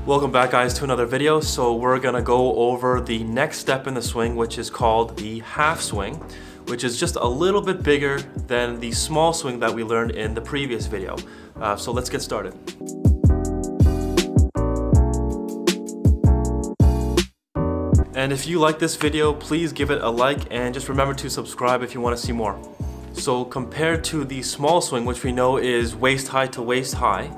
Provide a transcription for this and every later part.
Welcome back guys to another video. So we're gonna go over the next step in the swing, which is called the half swing, which is just a little bit bigger than the small swing that we learned in the previous video. Uh, so let's get started. And if you like this video, please give it a like and just remember to subscribe if you wanna see more. So compared to the small swing, which we know is waist high to waist high,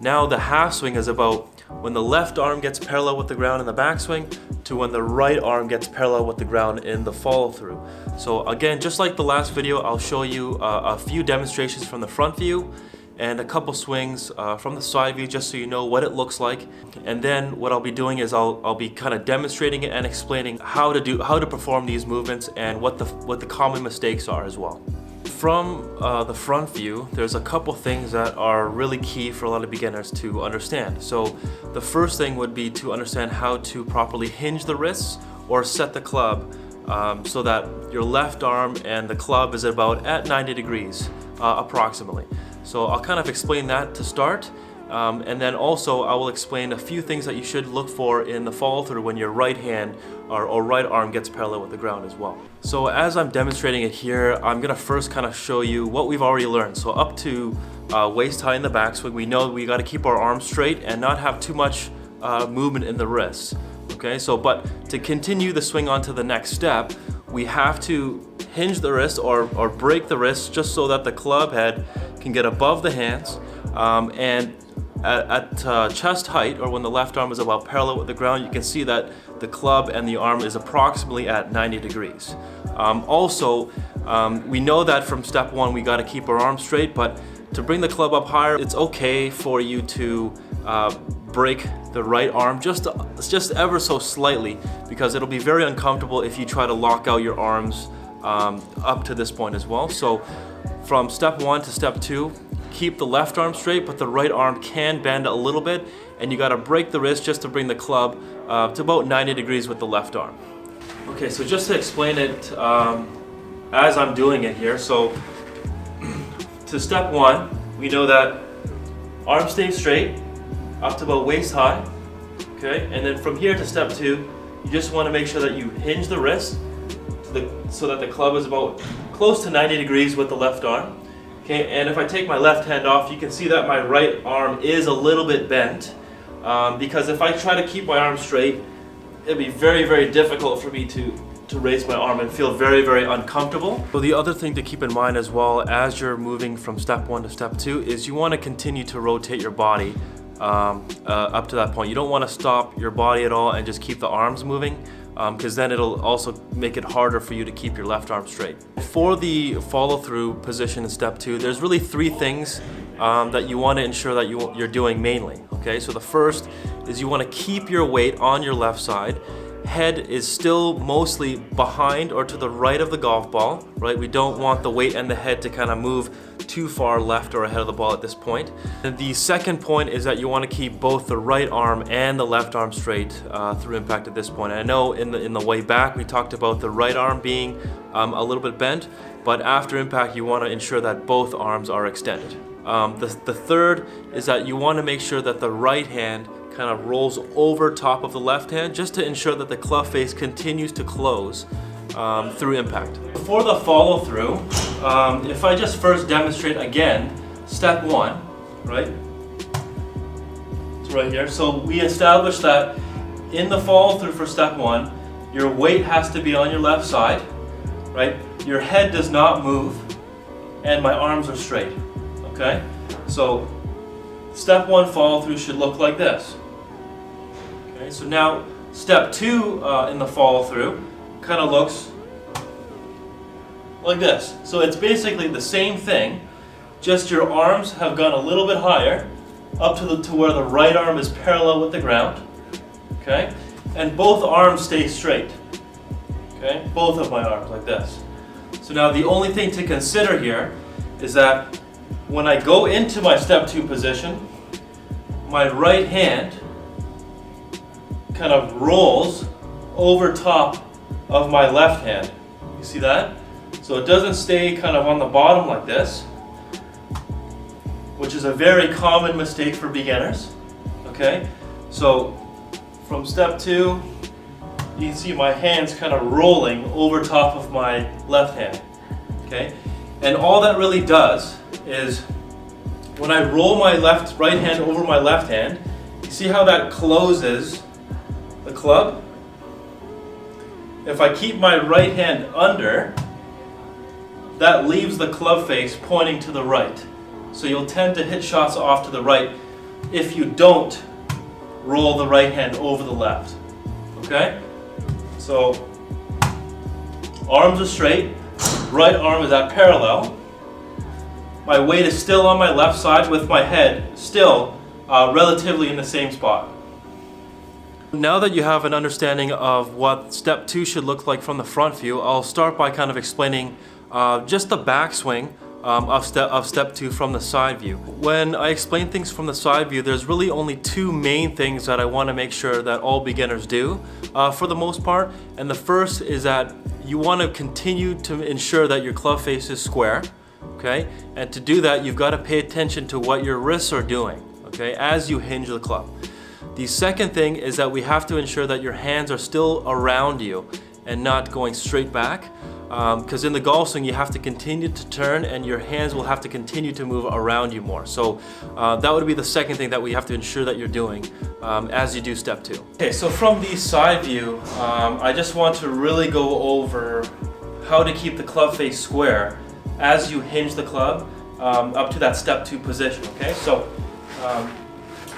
now the half swing is about when the left arm gets parallel with the ground in the backswing to when the right arm gets parallel with the ground in the follow through. So again, just like the last video, I'll show you uh, a few demonstrations from the front view and a couple swings uh, from the side view just so you know what it looks like. And then what I'll be doing is I'll, I'll be kind of demonstrating it and explaining how to do how to perform these movements and what the what the common mistakes are as well. From uh, the front view, there's a couple things that are really key for a lot of beginners to understand. So the first thing would be to understand how to properly hinge the wrists or set the club um, so that your left arm and the club is about at 90 degrees uh, approximately. So I'll kind of explain that to start um, and then also I will explain a few things that you should look for in the follow through when your right hand or, or, right arm gets parallel with the ground as well. So as I'm demonstrating it here, I'm gonna first kind of show you what we've already learned. So up to uh, waist high in the backswing, we know we gotta keep our arms straight and not have too much uh, movement in the wrists. Okay, so but to continue the swing on to the next step, we have to hinge the wrist or, or break the wrist just so that the club head can get above the hands um, and at, at uh, chest height, or when the left arm is about parallel with the ground, you can see that the club and the arm is approximately at 90 degrees. Um, also, um, we know that from step one, we gotta keep our arms straight, but to bring the club up higher, it's okay for you to uh, break the right arm just, just ever so slightly because it'll be very uncomfortable if you try to lock out your arms um, up to this point as well. So from step one to step two, keep the left arm straight, but the right arm can bend a little bit, and you gotta break the wrist just to bring the club uh, to about 90 degrees with the left arm. Okay, so just to explain it um, as I'm doing it here, so to step one, we know that arm stays straight, up to about waist high, okay? And then from here to step two, you just wanna make sure that you hinge the wrist the, so that the club is about close to 90 degrees with the left arm. Okay, and if I take my left hand off, you can see that my right arm is a little bit bent um, because if I try to keep my arm straight, it'd be very, very difficult for me to, to raise my arm and feel very, very uncomfortable. So the other thing to keep in mind as well as you're moving from step one to step two is you want to continue to rotate your body um, uh, up to that point. You don't want to stop your body at all and just keep the arms moving because um, then it'll also make it harder for you to keep your left arm straight. For the follow through position in step two, there's really three things um, that you want to ensure that you, you're doing mainly. Okay, so the first is you want to keep your weight on your left side head is still mostly behind or to the right of the golf ball, right? We don't want the weight and the head to kind of move too far left or ahead of the ball at this point. And the second point is that you want to keep both the right arm and the left arm straight uh, through impact at this point. And I know in the, in the way back we talked about the right arm being um, a little bit bent, but after impact you want to ensure that both arms are extended. Um, the, the third is that you want to make sure that the right hand kind of rolls over top of the left hand just to ensure that the club face continues to close um, through impact. For the follow through, um, if I just first demonstrate again, step one, right? It's right here. So we established that in the follow through for step one, your weight has to be on your left side, right? Your head does not move and my arms are straight, okay? So step one follow through should look like this. Okay, so now step two uh, in the follow through kind of looks like this. So it's basically the same thing, just your arms have gone a little bit higher up to, the, to where the right arm is parallel with the ground. Okay, and both arms stay straight. Okay, both of my arms like this. So now the only thing to consider here is that when I go into my step two position, my right hand kind of rolls over top of my left hand. You see that? So it doesn't stay kind of on the bottom like this, which is a very common mistake for beginners. Okay? So from step two, you can see my hands kind of rolling over top of my left hand, okay? And all that really does is when I roll my left right hand over my left hand, you see how that closes the club? If I keep my right hand under, that leaves the club face pointing to the right. So you'll tend to hit shots off to the right if you don't roll the right hand over the left. Okay? So arms are straight, right arm is at parallel. My weight is still on my left side with my head still uh, relatively in the same spot. Now that you have an understanding of what step two should look like from the front view, I'll start by kind of explaining uh, just the backswing um, of, step, of step two from the side view. When I explain things from the side view, there's really only two main things that I want to make sure that all beginners do uh, for the most part. And the first is that you want to continue to ensure that your club face is square, okay? And to do that, you've got to pay attention to what your wrists are doing, okay, as you hinge the club. The second thing is that we have to ensure that your hands are still around you and not going straight back because um, in the golf swing you have to continue to turn and your hands will have to continue to move around you more. So uh, that would be the second thing that we have to ensure that you're doing um, as you do step two. Okay, so from the side view, um, I just want to really go over how to keep the club face square as you hinge the club um, up to that step two position, okay? So um,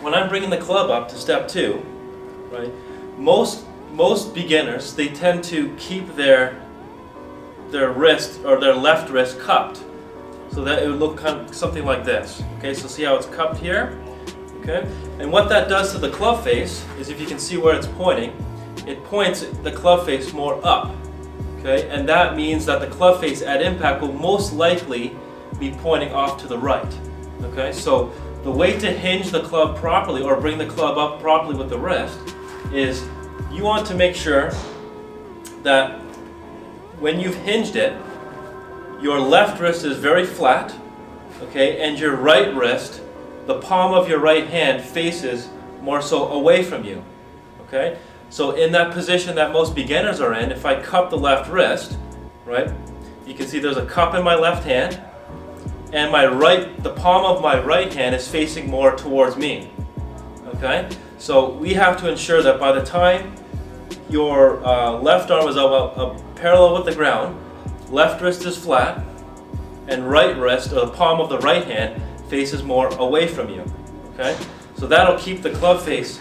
when I'm bringing the club up to step two, right, most most beginners they tend to keep their their wrist or their left wrist cupped, so that it would look kind of something like this. Okay, so see how it's cupped here. Okay, and what that does to the club face is, if you can see where it's pointing, it points the club face more up. Okay, and that means that the club face at impact will most likely be pointing off to the right. Okay, so the way to hinge the club properly or bring the club up properly with the wrist is you want to make sure that when you've hinged it, your left wrist is very flat, okay, and your right wrist, the palm of your right hand faces more so away from you, okay? So in that position that most beginners are in, if I cup the left wrist, right, you can see there's a cup in my left hand, and my right, the palm of my right hand is facing more towards me. Okay? So we have to ensure that by the time your uh, left arm is up, up, up, parallel with the ground, left wrist is flat, and right wrist, or the palm of the right hand, faces more away from you. Okay? So that'll keep the club face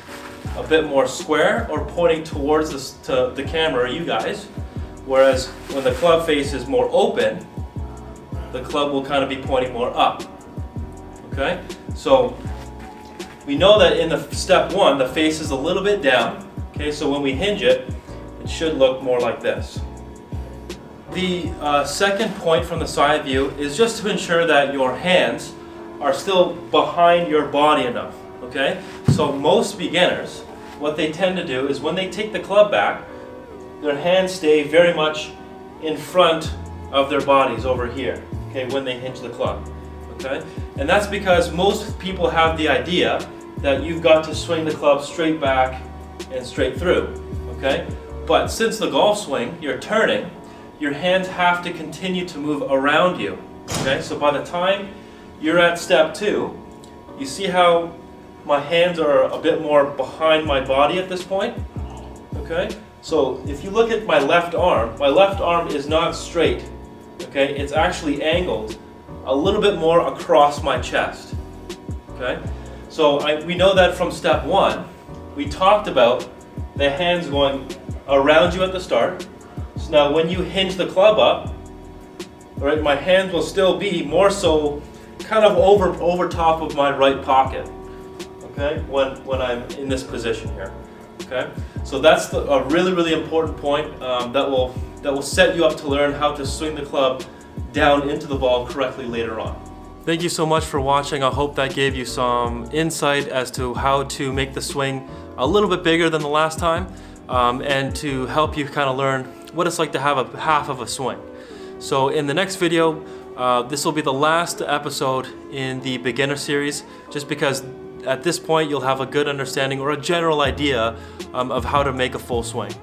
a bit more square or pointing towards this, to the camera you guys. Whereas when the club face is more open, the club will kind of be pointing more up. Okay? So we know that in the step one, the face is a little bit down. Okay, so when we hinge it, it should look more like this. The uh, second point from the side view is just to ensure that your hands are still behind your body enough. Okay? So most beginners, what they tend to do is when they take the club back, their hands stay very much in front of their bodies over here okay, when they hinge the club, okay? And that's because most people have the idea that you've got to swing the club straight back and straight through, okay? But since the golf swing, you're turning, your hands have to continue to move around you, okay? So by the time you're at step two, you see how my hands are a bit more behind my body at this point, okay? So if you look at my left arm, my left arm is not straight okay, it's actually angled a little bit more across my chest, okay? So I, we know that from step one, we talked about the hands going around you at the start. So now when you hinge the club up, right, my hands will still be more so kind of over, over top of my right pocket, okay, when, when I'm in this position here, okay? So that's the, a really, really important point um, that will that will set you up to learn how to swing the club down into the ball correctly later on. Thank you so much for watching. I hope that gave you some insight as to how to make the swing a little bit bigger than the last time um, and to help you kind of learn what it's like to have a half of a swing. So in the next video, uh, this will be the last episode in the beginner series just because at this point you'll have a good understanding or a general idea um, of how to make a full swing.